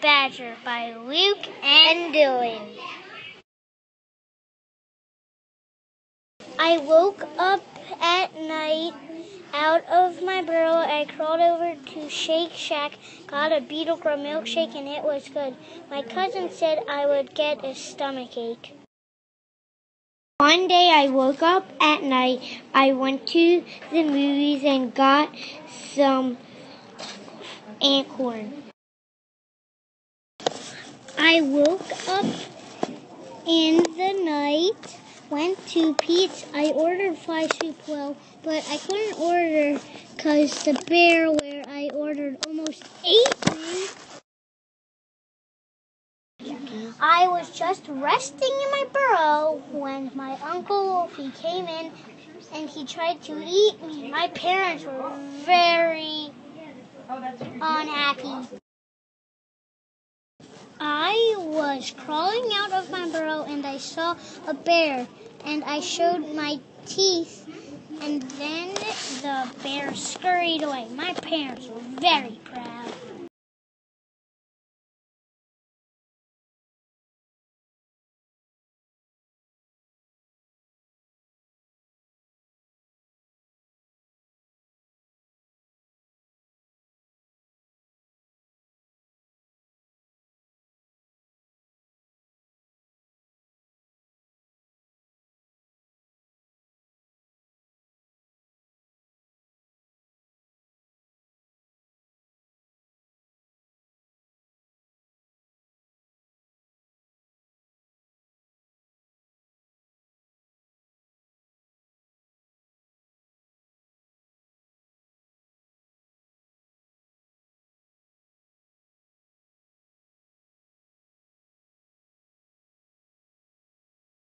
Badger by Luke and Dylan. I woke up at night out of my burrow. I crawled over to Shake Shack, got a Beetle milkshake, and it was good. My cousin said I would get a stomach ache. One day I woke up at night. I went to the movies and got some acorn. I woke up in the night, went to Pete's. I ordered fly soup well, but I couldn't order because the bear where I ordered almost ate me. I was just resting in my burrow when my uncle Wolfie came in and he tried to eat me. My parents were very unhappy. I was crawling out of my burrow and I saw a bear and I showed my teeth and then the bear scurried away. My parents were very proud.